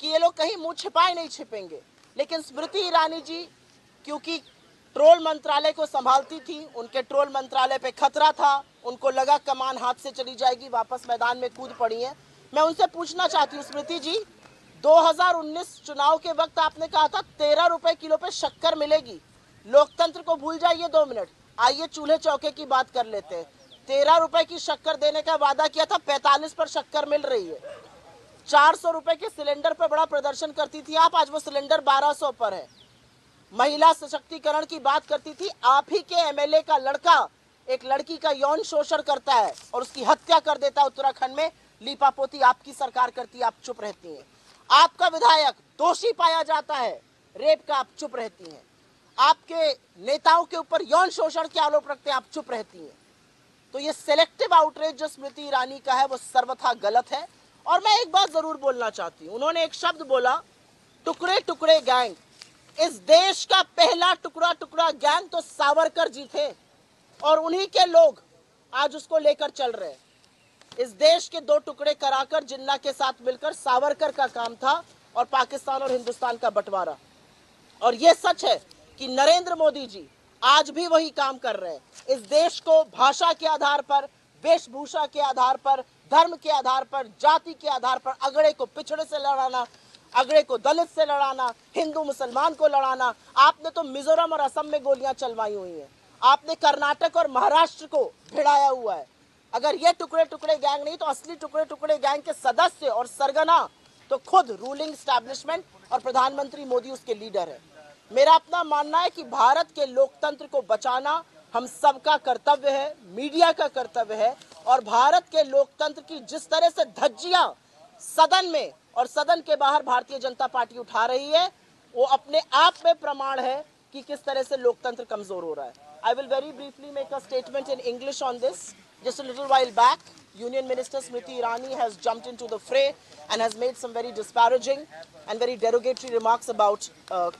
कि ये लोग कहीं मुँह छिपाए नहीं छिपेंगे। लेकिन स्मृति ईरानी जी, क्योंकि ट्रोल मंत्रालय को संभालती थी, उनके ट्रोल मंत्रालय पे खतरा था, उनको लगा कमान हाथ से चली जाएगी, वापस मैदान में कूद पड़ी है। मैं उनसे पूछना चाहती हूँ, स्मृति जी 2019 चुनाव के वक्त आपने कहा था तेरह रुपए किलो पे शक्कर मिलेगी। लोकतंत्र को भूल जाइए दो मिनट। आइए चूल्हे चौके की बात कर लेते हैं। तेरह रुपए की शक्कर देने का वादा किया था, पैतालीस पर शक्कर मिल रही है। चार सौ रुपए के सिलेंडर पर बड़ा प्रदर्शन करती थी आप। आज वो सिलेंडर बारह सौ पर है। महिला सशक्तिकरण की बात करती थी। आप ही के एमएलए का लड़का, एक लड़की का यौन शोषण करता है और उसकी हत्या कर देता है उत्तराखंड में। लीपापोती आपकी सरकार करती है, आप चुप रहती हैं। आपका विधायक दोषी पाया जाता है। रेप का आप चुप रहती हैं। आपके नेताओं के ऊपर यौन शोषण के आरोप रखते हैं, आप चुप रहती हैं। तो ये सिलेक्टिव आउटरीच जो स्मृति ईरानी का है, वो सर्वथा गलत है। और मैं एक बात ज़रूर बोलना चाहती हूँ। उन्होंने एक शब्द बोला, टुकड़े टुकड़े गैंग। इस देश का पहला टुकड़ा टुकड़ा गैंग तो सावरकर जी थे और उन्हीं के लोग आज उसको लेकर चल रहे हैं। इस देश के दो टुकड़े कराकर जिन्ना के साथ मिलकर सावरकर का काम था और पाकिस्तान और हिंदुस्तान का बंटवारा। और ये सच है कि नरेंद्र मोदी जी आज भी वही काम कर रहे हैं। इस देश को भाषा के आधार पर, वेशभूषा के आधार पर धर्म के आधार पर, जाति के आधार पर अगड़े को पिछड़े से लड़ाना, अगड़े को दलित से लड़ाना, हिंदू मुसलमान को लड़ाना, आपने तो मिजोरम और असम में गोलियाँ चलवाई हुई हैं। आपने कर्नाटक और महाराष्ट्र को भिड़ाया हुआ है। अगर ये टुकड़े टुकड़े गैंग नहीं तो असली टुकड़े टुकड़े गैंग के सदस्य और सरगना तो खुद रूलिंग स्टैब्लिशमेंट और प्रधानमंत्री मोदी उसके लीडर है। मेरा अपना मानना है कि भारत के लोकतंत्र को बचाना हम सबका कर्तव्य है, मीडिया का कर्तव्य है और भारत के लोकतंत्र की जिस तरह से धज्जिया सदन में और सदन के बाहर भारतीय जनता पार्टी उठा रही है, वो अपने आप में प्रमाण है कि किस तरह से लोकतंत्र कमज़ोर हो रहा है। I will very briefly make a statement in English on this just little while back union minister Smriti Irani has jump into the fray and has made some very disparaging and very derogatory remarks about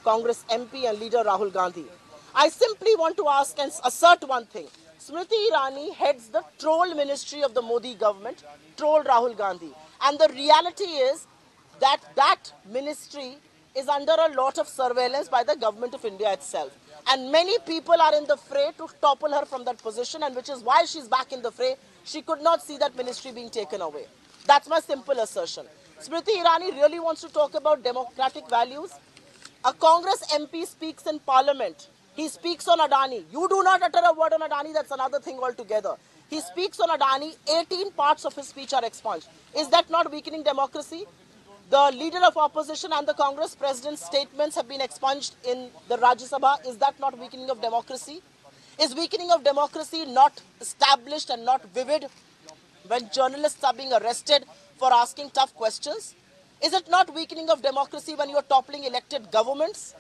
Congress MP and leader Rahul Gandhi I simply want to ask and assert one thing Smriti Irani heads the troll ministry of the Modi government, troll Rahul Gandhi. And the reality is that that ministry is under a lot of surveillance by the government of India itself. And many people are in the fray to topple her from that position, and which is why she's back in the fray. She could not see that ministry being taken away. That's my simple assertion. Smriti Irani really wants to talk about democratic values. A Congress MP speaks in parliament. He speaks on Adani. You do not utter a word on Adani, that's another thing altogether. He speaks on Adani, 18 parts of his speech are expunged. Is that not weakening democracy? The leader of opposition and the Congress president's statements have been expunged in the Rajya Sabha. Is that not weakening of democracy? Is weakening of democracy not established and not vivid when journalists are being arrested for asking tough questions? Is it not weakening of democracy when you're toppling elected governments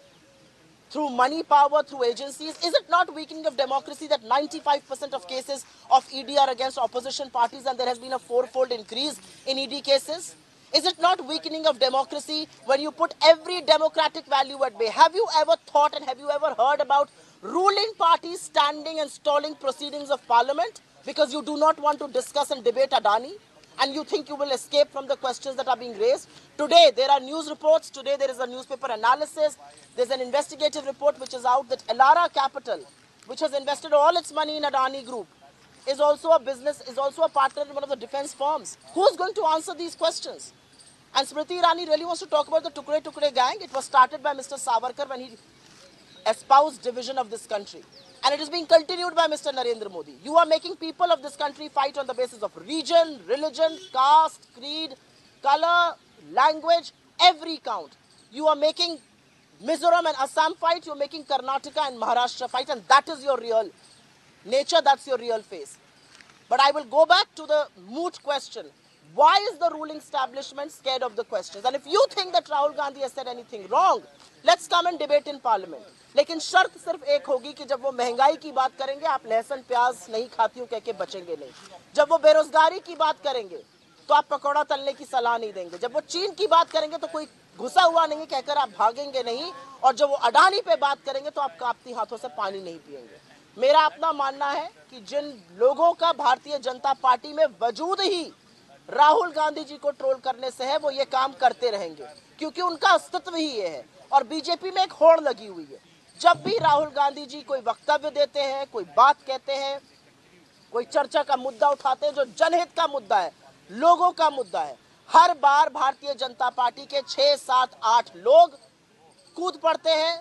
through money power, through agencies? Is it not weakening of democracy that 95% of cases of ED are against opposition parties and there has been a fourfold increase in ED cases? Is it not weakening of democracy when you put every democratic value at bay? Have you ever thought and have you ever heard about ruling parties standing and stalling proceedings of parliament because you do not want to discuss and debate Adani? And you think you will escape from the questions that are being raised? Today, there are news reports. Today, there is a newspaper analysis. There's an investigative report which is out that Elara Capital, which has invested all its money in Adani Group, is also a business, is also a partner in one of the defense firms. Who's going to answer these questions? And Smriti Irani really wants to talk about the Tukre Tukre gang. It was started by Mr. Savarkar when he espoused division of this country. And it is being continued by Mr. Narendra Modi. You are making people of this country fight on the basis of region, religion, caste, creed, color, language, every count. You are making Mizoram and Assam fight, you're making Karnataka and Maharashtra fight, and that is your real nature, that's your real face. But I will go back to the moot question. Why is the ruling establishment scared of the questions? And if you think that Rahul Gandhi has said anything wrong, let's come and debate in parliament. लेकिन शर्त सिर्फ़ एक होगी कि जब वो महँगाई की बात करेंगे आप लहसुन प्याज नहीं खाती हूँ कह बचेंगे नहीं जब वो बेरोजगारी की बात करेंगे तो आप पकौड़ा तलने की सलाह नहीं देंगे जब वो चीन की बात करेंगे तो कोई घुसा हुआ नहीं कहकर आप भागेंगे नहीं और जब वो अडानी पे बात करेंगे तो आप कांपती हाथों से पानी नहीं पिएँगे मेरा अपना मानना है कि जिन लोगों का भारतीय जनता पार्टी में वजूद ही राहुल गांधी जी को ट्रोल करने से है, वो ये काम करते रहेंगे, क्योंकि उनका अस्तित्व ही ये है। और बीजेपी में एक होड़ लगी हुई है। जब भी राहुल गांधी जी कोई वक्तव्य देते हैं, कोई बात कहते हैं, कोई चर्चा का मुद्दा उठाते हैं, जो जनहित का मुद्दा है, लोगों का मुद्दा है, हर बार भारतीय जनता पार्टी के छह, सात, आठ लोग कूद पड़ते हैं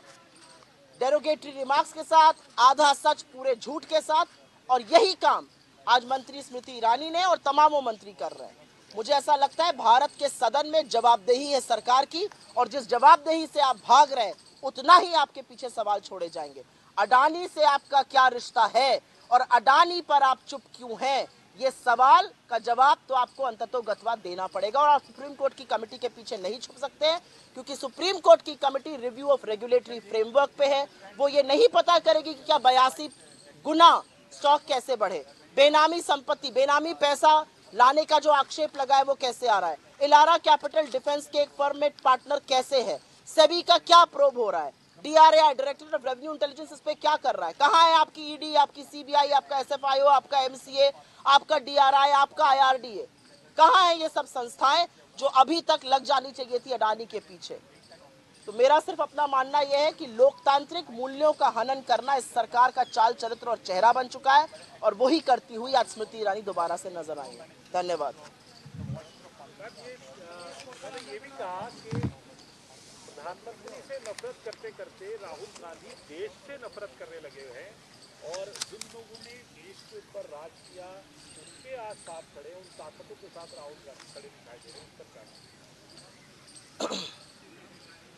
डेरोगेटरी रिमार्क्स के साथ, आधा सच पूरे झूठ के साथ, और यही काम आज मंत्री स्मृति ईरानी ने और तमामों मंत्री कर रहे हैं। मुझे ऐसा लगता है भारत के सदन में जवाबदेही है सरकार की, और जिस जवाबदेही से आप भाग रहे उतना ही आपके पीछे सवाल छोड़े जाएँगे। अडानी से आपका क्या रिश्ता है, और अडानी पर आप चुप क्यों हैं? ये सवाल का जवाब तो आपको अंततो गतवा देना पड़ेगा, और आप सुप्रीम कोर्ट की कमेटी के पीछे नहीं छुप सकते हैं, क्योंकि सुप्रीम कोर्ट की committee review of regulatory framework पे है। वो ये नहीं पता करेगी कि क्या बयासी गुना स्टॉक कैसे बढ़े। बेनामी संपत्ति, बेनामी पैसा लाने का जो आक्षेप लगा है वो कैसे आ रहा है? इलारा कैपिटल डिफेंस के एक फर्म में पार्टनर कैसे है? सेबी का क्या प्रोब हो रहा है? DRI director of revenue intelligence इस पे क्या कर रहा है? कहाँ है आपकी ईडी आपकी सीबीआई आपका एसएफआईओ आपका एमसीए आपका डीआरआई आपका आईआरडीए कहाँ है ये सब संस्थाएँ जो अभी तक लग जानी चाहिए थी अडानी के पीछे? तो मेरा सिर्फ़ अपना मानना यह है कि लोकतांत्रिक मूल्यों का हनन करना इस सरकार का चाल चरित्र और चेहरा बन चुका है और वही करती हुई आज स्मृति ईरानी दोबारा से नज़र आई धन्यवाद। प्रधानमंत्री से नफरत करते करते राहुल गांधी देश से नफरत करने लगे हैं और जिन लोगों ने देश के ऊपर राज किया, उनके आज साथ खड़े उन ताकतों के साथ राहुल गांधी खड़े दिखाई दे रहे हैं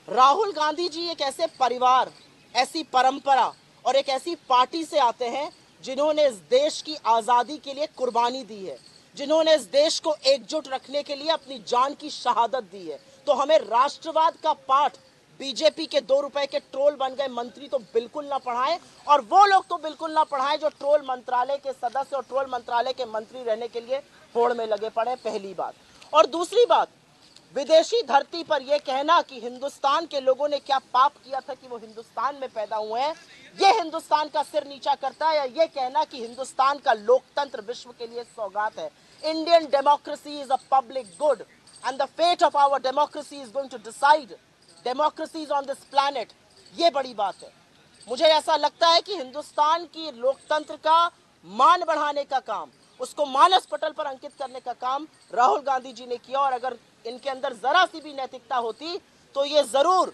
राहुल गांधी जी एक ऐसे परिवार, ऐसी परंपरा और एक ऐसी पार्टी से आते हैं जिन्होंने इस देश की आज़ादी के लिए कुर्बानी दी है, जिन्होंने इस देश को एकजुट रखने के लिए अपनी जान की शहादत दी है। तो हमें राष्ट्रवाद का पाठ, बीजेपी के दो रुपए के ट्रोल बन गए मंत्री तो बिल्कुल ना पढ़ाए और वो लोग तो बिल्कुल ना पढ़ाए जो ट्रोल मंत्रालय के सदस्य और ट्रोल मंत्रालय के मंत्री रहने के लिए होड़ में लगे पड़े पहली बात। और दूसरी बात विदेशी धरती पर यह कहना कि हिंदुस्तान के लोगों ने क्या पाप किया था कि वो हिंदुस्तान में पैदा हुए हैं? ये हिंदुस्तान का सिर नीचा करता है या ये कहना कि हिंदुस्तान का लोकतंत्र विश्व के लिए सौगात है? Indian democracy is a public good and the fate of our democracy is going to decide democracy on this planet ये बड़ी बात है। मुझे ऐसा लगता है कि हिंदुस्तान की लोकतंत्र का मान बढ़ाने का काम, उसको मानस पटल पर अंकित करने का काम राहुल गांधी जी ने किया और अगर इनके अंदर जरा सी भी नैतिकता होती तो ये ज़रूर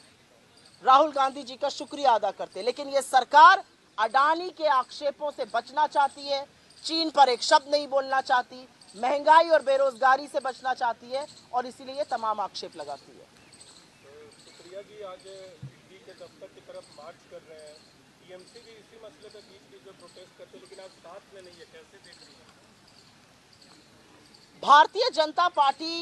राहुल गांधी जी का शुक्रिया अदा करते लेकिन ये सरकार अडानी के आक्षेपों से बचना चाहती है चीन पर एक शब्द नहीं बोलना चाहती महँगाई और बेरोजगारी से बचना चाहती है और इसीलिए तमाम आक्षेप लगाती है। जी आज ईडी के दफ्तर की तरफ़ मार्च कर रहे हैं। टीएमसी भी इसी मसले पर बीच बीच में प्रोटेस्ट करते लेकिन आज साथ में नहीं है कैसे देख रही है? भारतीय जनता पार्टी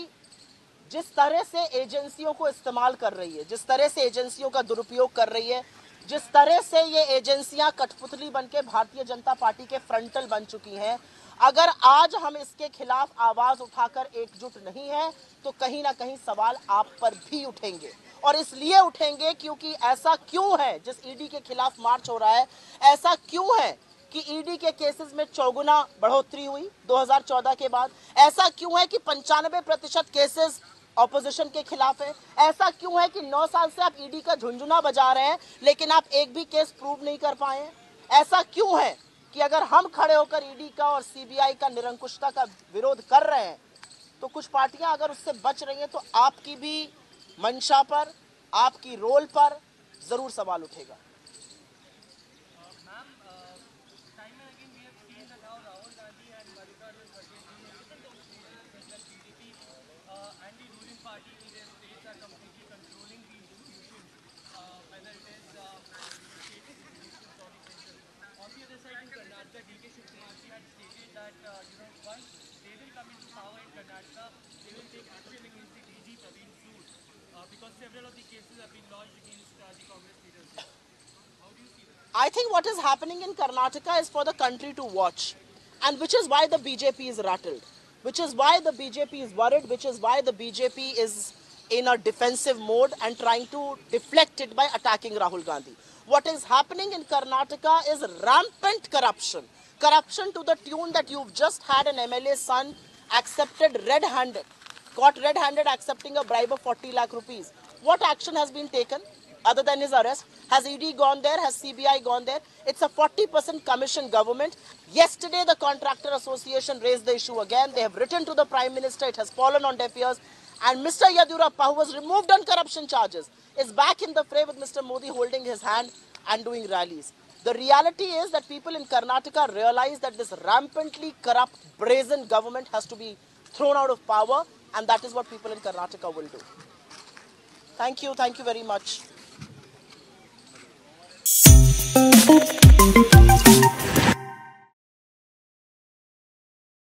जिस तरह से एजेंसियों को इस्तेमाल कर रही है, जिस तरह से एजेंसियों का दुरुपयोग कर रही है, जिस तरह से ये एजेंसियाँ कठपुतली बन के भारतीय जनता पार्टी के फ्रंटल बन चुकी हैं, अगर आज हम इसके खिलाफ आवाज़ उठाकर एकजुट नहीं है तो कहीं ना कहीं सवाल आप पर भी उठेंगे। और इसलिए उठेंगे क्योंकि ऐसा क्यों है, जिस ईडी के खिलाफ मार्च हो रहा है, ऐसा क्यों है कि ईडी के केसेस में चौगुना बढ़ोतरी हुई 2014 के बाद? ऐसा क्यों है कि पंचानबे प्रतिशत केसेस ऑपोजिशन के खिलाफ है। ऐसा क्यों है कि नौ साल से आप ईडी का झुंझुना बजा रहे हैं, लेकिन आप एक भी केस प्रूव नहीं कर पाए ऐसा क्यों है कि अगर हम खड़े होकर ईडी का और सीबीआई का निरंकुशता का विरोध कर रहे हैं तो कुछ पार्टियाँ अगर उससे बच रही हैं तो आपकी भी मंशा पर, आपकी रोल पर ज़रूर सवाल उठेगा। That uh, you know once they will come into power in Karnataka, they will take action against the DG Praveen uh, because several of the cases have been against uh, the Congress leaders. I think what is happening in Karnataka is for the country to watch, and which is why the BJP is rattled, which is why the BJP is worried, which is why the BJP is in a defensive mode and trying to deflect it by attacking Rahul Gandhi. What is happening in Karnataka is rampant corruption. Corruption to the tune that you've just had an MLA son accepted red handed, caught red handed accepting a bribe of 40 lakh rupees. What action has been taken other than his arrest? Has ED gone there? Has CBI gone there? It's a 40% commission government. Yesterday, the Contractor Association raised the issue again. They have written to the Prime Minister. It has fallen on deaf ears. And Mr. Yadurappa, who was removed on corruption charges, is back in the fray with Mr. Modi holding his hand and doing rallies. The reality is that people in Karnataka realize that this rampantly corrupt, brazen government has to be thrown out of power, and that is what people in Karnataka will do. Thank you. Thank you very much.